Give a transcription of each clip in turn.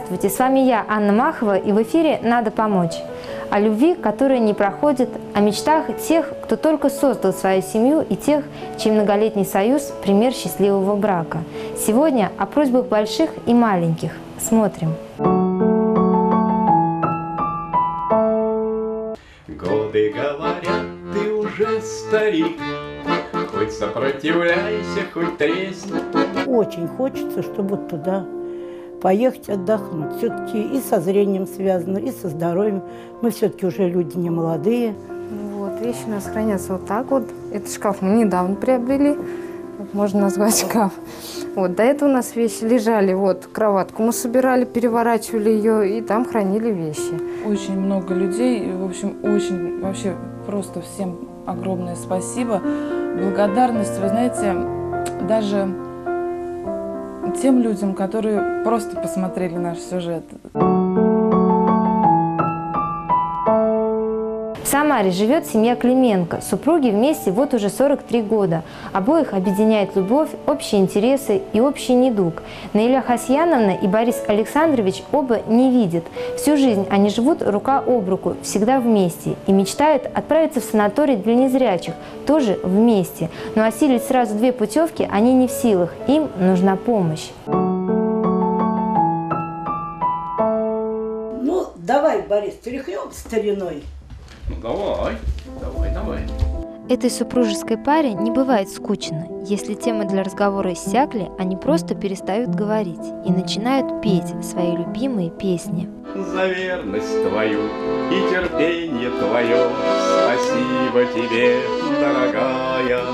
Здравствуйте, с вами я, Анна Махова, и в эфире «Надо помочь». О любви, которая не проходит, о мечтах тех, кто только создал свою семью, и тех, чей многолетний союз – пример счастливого брака. Сегодня о просьбах больших и маленьких. Смотрим. Годы говорят, ты уже старик, Хоть сопротивляйся, хоть тресни. Очень хочется, чтобы вот туда поехать отдохнуть. Все-таки и со зрением связано, и со здоровьем. Мы все-таки уже люди не молодые. Вот, вещи у нас хранятся вот так вот. Этот шкаф мы недавно приобрели. Можно назвать шкаф. Вот, до этого у нас вещи лежали. Вот, кроватку мы собирали, переворачивали ее, и там хранили вещи. Очень много людей. В общем, очень, вообще, просто всем огромное спасибо. Благодарность, вы знаете, даже тем людям, которые просто посмотрели наш сюжет. В Самаре живет семья Клименко. Супруги вместе вот уже 43 года. Обоих объединяет любовь, общие интересы и общий недуг. Наиля Хасьяновна и Борис Александрович оба не видят. Всю жизнь они живут рука об руку, всегда вместе. И мечтают отправиться в санаторий для незрячих, тоже вместе. Но осилить сразу две путевки они не в силах. Им нужна помощь. Ну, давай, Борис, тряхнем стариной. Ну давай, давай, давай. Этой супружеской паре не бывает скучно. Если темы для разговора иссякли, они просто перестают говорить и начинают петь свои любимые песни. За верность твою и терпение твое Спасибо тебе, дорогая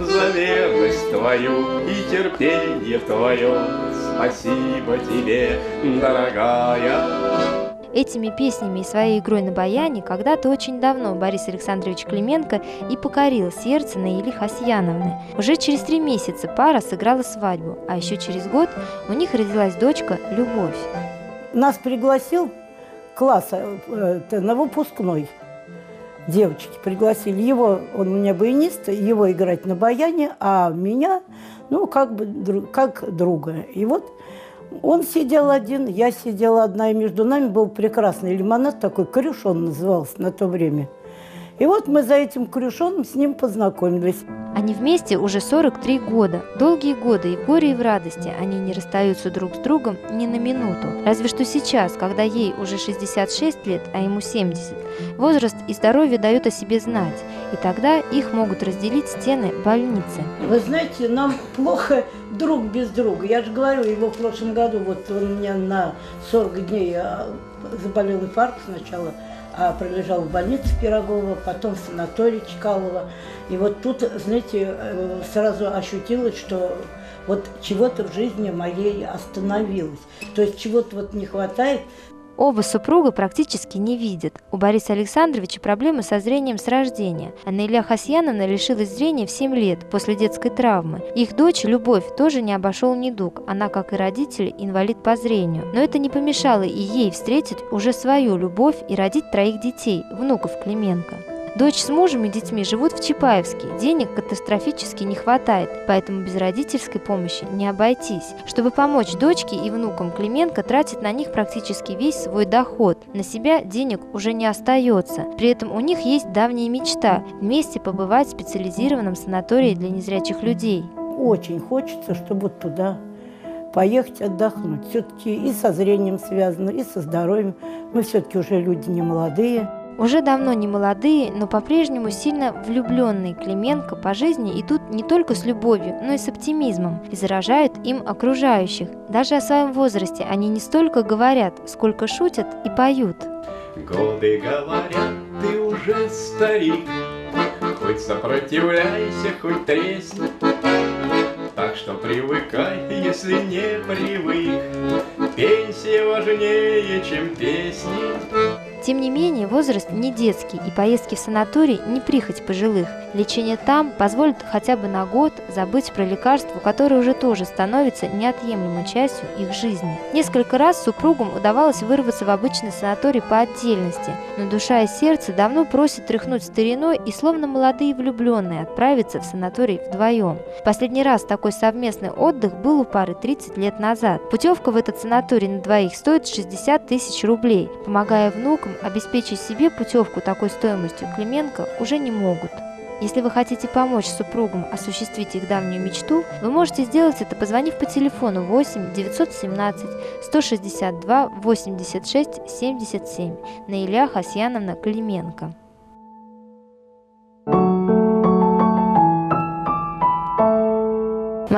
За верность твою и терпение твое Спасибо тебе, дорогая Этими песнями и своей игрой на баяне когда-то очень давно Борис Александрович Клименко и покорил сердце Наили Хасьяновны. Уже через три месяца пара сыграла свадьбу, а еще через год у них родилась дочка Любовь. Нас пригласил класс э, на выпускной. Девочки пригласили его, он у меня баянист, его играть на баяне, а меня, ну, как бы, как друга. И вот он сидел один, я сидела одна, и между нами был прекрасный лимонад, такой корюшон назывался на то время. И вот мы за этим корюшоном с ним познакомились. Они вместе уже 43 года. Долгие годы и в горе, и в радости они не расстаются друг с другом ни на минуту. Разве что сейчас, когда ей уже 66 лет, а ему 70, возраст и здоровье дают о себе знать, и тогда их могут разделить стены больницы. Вы знаете, нам плохо друг без друга. Я же говорю, его в прошлом году, вот он у меня на 40 дней а, заболел инфаркт сначала, пролежал в больнице Пирогова, потом в санатории Чкалова. И вот тут, знаете, э, сразу ощутилось, что вот чего-то в жизни моей остановилось. То есть чего-то вот не хватает, Оба супруга практически не видят. У Бориса Александровича проблемы со зрением с рождения. А Наиля Хасьяновна лишилась зрения в 7 лет после детской травмы. Их дочь, Любовь, тоже не обошел недуг. Она, как и родители, инвалид по зрению. Но это не помешало и ей встретить уже свою любовь и родить троих детей, внуков Клименко. Дочь с мужем и детьми живут в Чапаевске. Денег катастрофически не хватает, поэтому без родительской помощи не обойтись. Чтобы помочь дочке и внукам Клименко тратит на них практически весь свой доход. На себя денег уже не остается. При этом у них есть давняя мечта – вместе побывать в специализированном санатории для незрячих людей. очень хочется, чтобы туда поехать отдохнуть. Все-таки и со зрением связано, и со здоровьем. Мы все-таки уже люди не молодые. Уже давно не молодые, но по-прежнему сильно влюбленные Клименко по жизни идут не только с любовью, но и с оптимизмом и заражают им окружающих. Даже о своем возрасте они не столько говорят, сколько шутят и поют. Годы говорят, ты уже старик, Хоть сопротивляйся, хоть тресни. Так что привыкай, если не привык, Пенсия важнее, чем песни. Тем не менее, возраст не детский, и поездки в санаторий не прихоть пожилых. Лечение там позволит хотя бы на год забыть про лекарства, которые уже тоже становятся неотъемлемой частью их жизни. Несколько раз супругам удавалось вырваться в обычный санаторий по отдельности, но душа и сердце давно просят тряхнуть стариной и словно молодые влюбленные отправиться в санаторий вдвоем. Последний раз такой совместный отдых был у пары 30 лет назад. Путевка в этот санаторий на двоих стоит 60 тысяч рублей. Помогая внукам обеспечить себе путевку такой стоимостью, Клименко уже не могут. Если вы хотите помочь супругам осуществить их давнюю мечту, вы можете сделать это, позвонив по телефону 8 917 162 86 77 Наиля Хасьяновна Клименко.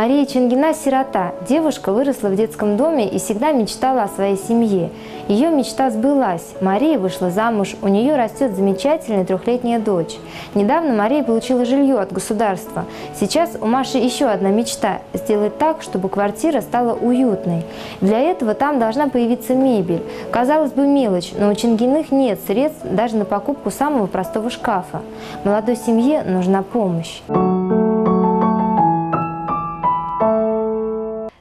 Мария Чунгина – сирота. Девушка выросла в детском доме и всегда мечтала о своей семье. Ее мечта сбылась. Мария вышла замуж, у нее растет замечательная трехлетняя дочь. Недавно Мария получила жилье от государства. Сейчас у Маши еще одна мечта – сделать так, чтобы квартира стала уютной. Для этого там должна появиться мебель. Казалось бы, мелочь, но у Чингиных нет средств даже на покупку самого простого шкафа. Молодой семье нужна помощь.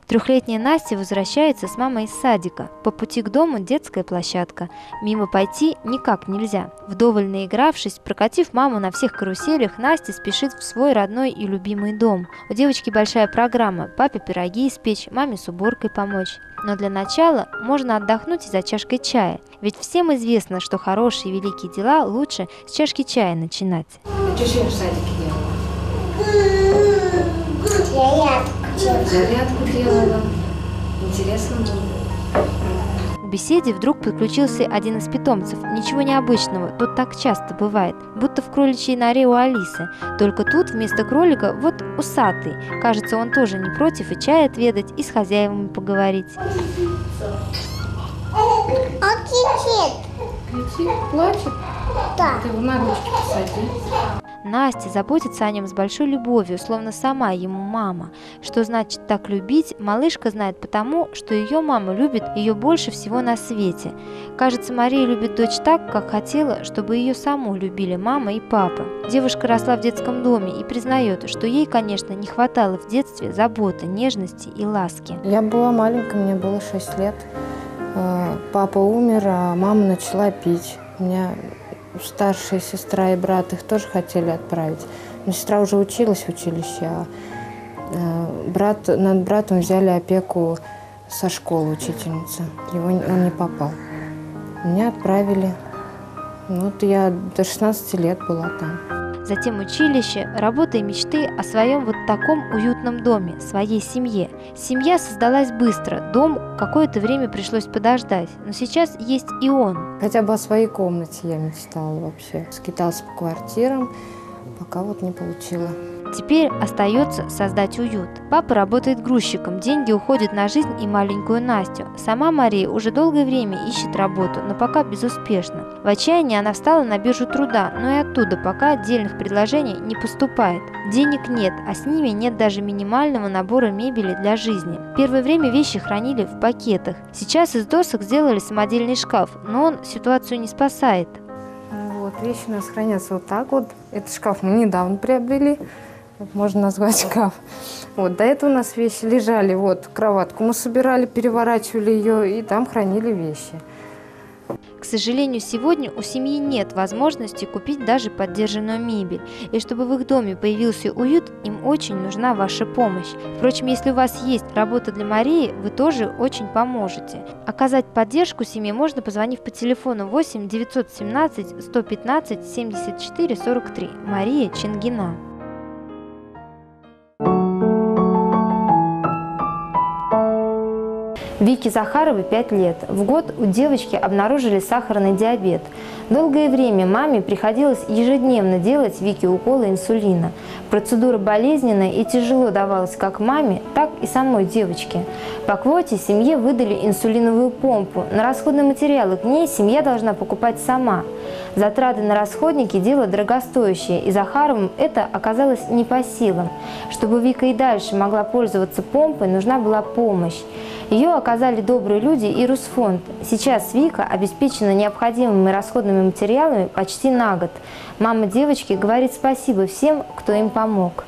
Трехлетняя Настя возвращается с мамой из садика. По пути к дому детская площадка. Мимо пойти никак нельзя. Вдоволь наигравшись, прокатив маму на всех каруселях, Настя спешит в свой родной и любимый дом. У девочки большая программа – папе пироги испечь, маме с уборкой помочь. Но для начала можно отдохнуть и за чашкой чая. Ведь всем известно, что хорошие и великие дела лучше с чашки чая начинать. Что сегодня в садике делала? Зарядку делала. Интересно было. В беседе вдруг подключился один из питомцев. Ничего необычного, тут так часто бывает. Будто в кроличьей норе у Алисы. Только тут вместо кролика вот усатый. Кажется, он тоже не против и чай отведать, и с хозяевами поговорить. Он кричит. Кричит, плачет. Да. Ты его на ручки посади. Настя заботится о нем с большой любовью, словно сама ему мама. Что значит так любить, малышка знает потому, что ее мама любит ее больше всего на свете. Кажется, Мария любит дочь так, как хотела, чтобы ее саму любили мама и папа. Девушка росла в детском доме и признает, что ей, конечно, не хватало в детстве заботы, нежности и ласки. Я была маленькая, мне было 6 лет. Э, Папа умер, а мама начала пить. У меня старшая сестра и брат их тоже хотели отправить. Но сестра уже училась в училище, а э, брат, над братом взяли опеку со школы учительница. Его, он не попал. Меня отправили. Вот я до 16 лет была там. Затем училище, работа и мечты о своем вот таком уютном доме, своей семье. Семья создалась быстро, дом какое-то время пришлось подождать, но сейчас есть и он. Хотя бы о своей комнате я мечтала вообще. Скиталась по квартирам, пока вот не получила. Теперь остается создать уют. Папа работает грузчиком, деньги уходят на жизнь и маленькую Настю. Сама Мария уже долгое время ищет работу, но пока безуспешно. В отчаянии она встала на биржу труда, но и оттуда пока отдельных предложений не поступает. Денег нет, а с ними нет даже минимального набора мебели для жизни. Первое время вещи хранили в пакетах. Сейчас из досок сделали самодельный шкаф, но он ситуацию не спасает. Вот, вещи у нас хранятся вот так вот. Этот шкаф мы недавно приобрели. Можно назвать шкаф. Вот, до этого у нас вещи лежали, вот, кроватку мы собирали, переворачивали ее, и там хранили вещи. К сожалению, сегодня у семьи нет возможности купить даже поддержанную мебель, и чтобы в их доме появился уют, им очень нужна ваша помощь. Впрочем, если у вас есть работа для Марии, вы тоже очень поможете. Оказать поддержку семье можно, позвонив по телефону 8 917 115 74 43. Мария Чингина. Вике Захаровой 5 лет. В год у девочки обнаружили сахарный диабет. Долгое время маме приходилось ежедневно делать Вике уколы инсулина. Процедура болезненная и тяжело давалась как маме, так и самой девочке. По квоте семье выдали инсулиновую помпу. На расходные материалы к ней семья должна покупать сама. Затраты на расходники – дело дорогостоящее, и Захаровым это оказалось не по силам. Чтобы Вика и дальше могла пользоваться помпой, нужна была помощь. Ее оказали добрые люди и Русфонд. Сейчас Вика обеспечена необходимыми расходными материалами почти на год. Мама девочки говорит спасибо всем, кто им помог.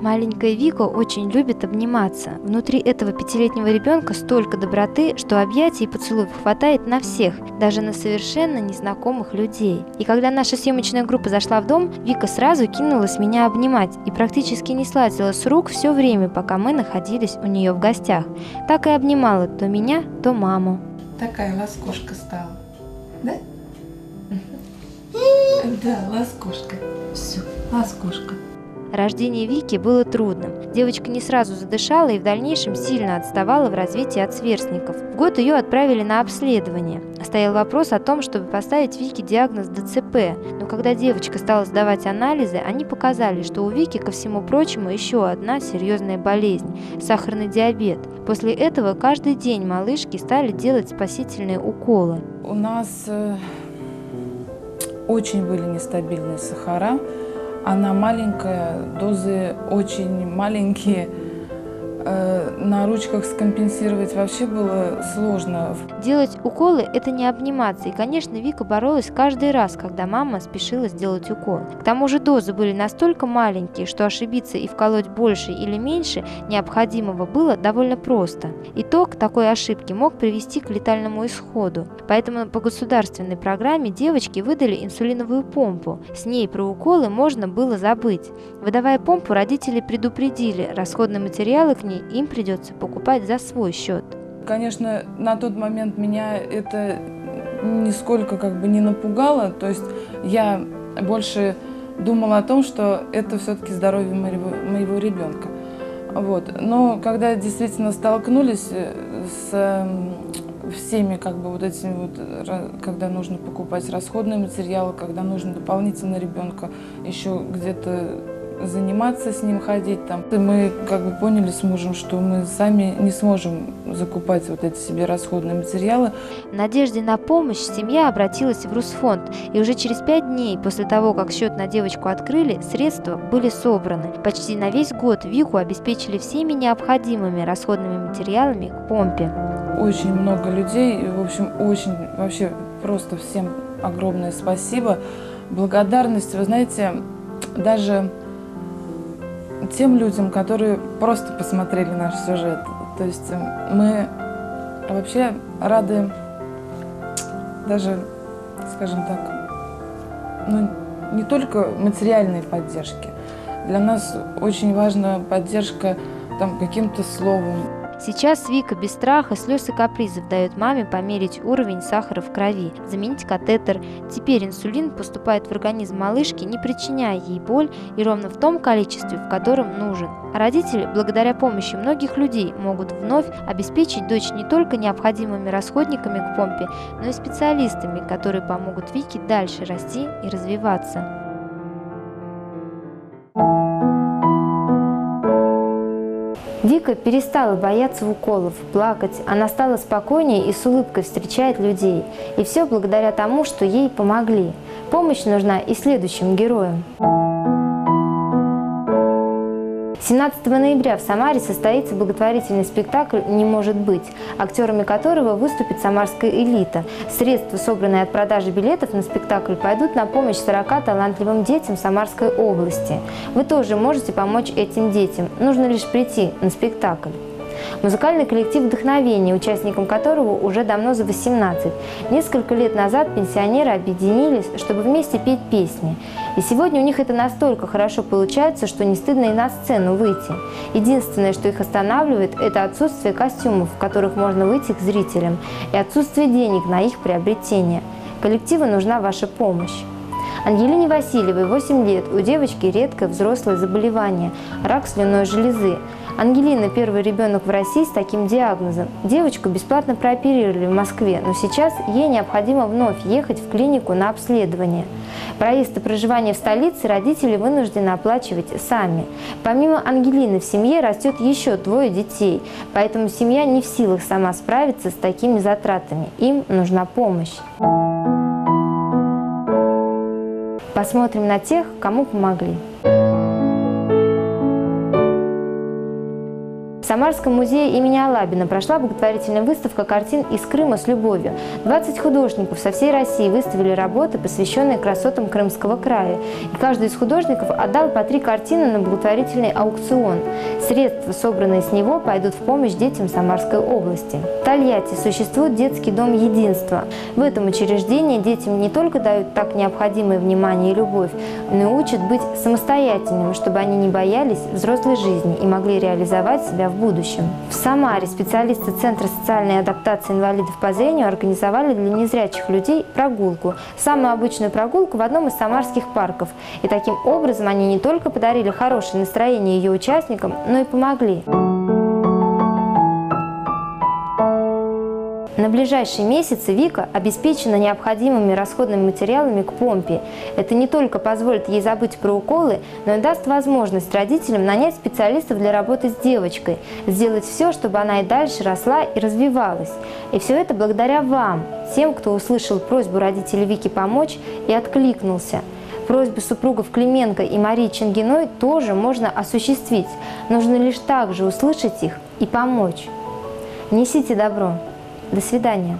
Маленькая Вика очень любит обниматься. Внутри этого пятилетнего ребенка столько доброты, что объятий и поцелуев хватает на всех, даже на совершенно незнакомых людей. И когда наша съемочная группа зашла в дом, Вика сразу кинулась меня обнимать и практически не слазила с рук все время, пока мы находились у нее в гостях. Так и обнимала то меня, то маму. Такая ласкушка стала. Да? Да, ласкушка. Все, ласкушка. Рождение Вики было трудным. Девочка не сразу задышала и в дальнейшем сильно отставала в развитии от сверстников. В год ее отправили на обследование. Стоял вопрос о том, чтобы поставить Вике диагноз ДЦП, но когда девочка стала сдавать анализы, они показали, что у Вики, ко всему прочему, еще одна серьезная болезнь – сахарный диабет. После этого каждый день малышки стали делать спасительные уколы. У нас э, очень были нестабильные сахара. Она маленькая, дозы очень маленькие. Э, на ручках скомпенсировать вообще было сложно. Делать уколы – это не обниматься, и, конечно, Вика боролась каждый раз, когда мама спешила сделать укол. К тому же дозы были настолько маленькие, что ошибиться и вколоть больше или меньше необходимого было довольно просто. Итог такой ошибки мог привести к летальному исходу. Поэтому по государственной программе девочке выдали инсулиновую помпу. С ней про уколы можно было забыть. Выдавая помпу, родители предупредили, расходные материалы к ней им придется покупать за свой счет. Конечно, на тот момент меня это нисколько как бы не напугало. То есть я больше думала о том, что это все-таки здоровье моего, моего ребенка. Вот. Но когда действительно столкнулись э, с эм, всеми как бы вот этими вот, когда нужно покупать расходные материалы, когда нужно дополнительно ребенка еще где-то заниматься с ним, ходить там. И мы как бы поняли с мужем, что мы сами не сможем закупать вот эти себе расходные материалы. В надежде на помощь семья обратилась в Русфонд, и уже через пять дней после того, как счет на девочку открыли, средства были собраны. Почти на весь год Вику обеспечили всеми необходимыми расходными материалами к помпе. Очень много людей, в общем, очень, вообще просто всем огромное спасибо. Благодарность, вы знаете, даже тем людям, которые просто посмотрели наш сюжет. То есть э, мы вообще рады даже, скажем так, ну, не только материальной поддержки. Для нас очень важна поддержка там, каким-то словом, Сейчас Вика без страха, слез и капризов дает маме померить уровень сахара в крови, заменить катетер. Теперь инсулин поступает в организм малышки, не причиняя ей боль и ровно в том количестве, в котором нужен. А родители, благодаря помощи многих людей, могут вновь обеспечить дочь не только необходимыми расходниками к помпе, но и специалистами, которые помогут Вике дальше расти и развиваться. Вика перестала бояться уколов, плакать. Она стала спокойнее и с улыбкой встречает людей. И все благодаря тому, что ей помогли. Помощь нужна и следующим героям. 17 ноября в Самаре состоится благотворительный спектакль «Не может быть», актерами которого выступит самарская элита. Средства, собранные от продажи билетов на спектакль, пойдут на помощь 40 талантливым детям Самарской области. Вы тоже можете помочь этим детям. Нужно лишь прийти на спектакль. Музыкальный коллектив «Вдохновение», участникам которого уже давно за 18. Несколько лет назад пенсионеры объединились, чтобы вместе петь песни. И сегодня у них это настолько хорошо получается, что не стыдно и на сцену выйти. Единственное, что их останавливает, это отсутствие костюмов, в которых можно выйти к зрителям, и отсутствие денег на их приобретение. Коллективу нужна ваша помощь. Ангелине Васильевой 8 лет, у девочки редкое взрослое заболевание – рак слюнной железы. Ангелина – первый ребенок в России с таким диагнозом. Девочку бесплатно прооперировали в Москве, но сейчас ей необходимо вновь ехать в клинику на обследование. Проезд и проживание в столице родители вынуждены оплачивать сами. Помимо Ангелины в семье растет еще двое детей, поэтому семья не в силах сама справиться с такими затратами. Им нужна помощь. Посмотрим на тех, кому помогли. Самарском музее имени Алабина прошла благотворительная выставка картин из Крыма с любовью. 20 художников со всей России выставили работы, посвященные красотам Крымского края. И каждый из художников отдал по три картины на благотворительный аукцион. Средства, собранные с него, пойдут в помощь детям Самарской области. В Тольятти существует детский дом единства. В этом учреждении детям не только дают так необходимое внимание и любовь, но и учат быть самостоятельными, чтобы они не боялись взрослой жизни и могли реализовать себя в будущем. В Самаре специалисты Центра социальной адаптации инвалидов по зрению организовали для незрячих людей прогулку. Самую обычную прогулку в одном из самарских парков. И таким образом они не только подарили хорошее настроение ее участникам, но и помогли. На ближайшие месяцы Вика обеспечена необходимыми расходными материалами к помпе. Это не только позволит ей забыть про уколы, но и даст возможность родителям нанять специалистов для работы с девочкой, сделать все, чтобы она и дальше росла и развивалась. И все это благодаря вам, тем, кто услышал просьбу родителей Вики помочь и откликнулся. Просьбы супругов Клименко и Марии Чингиной тоже можно осуществить. Нужно лишь также услышать их и помочь. Несите добро. До свидания.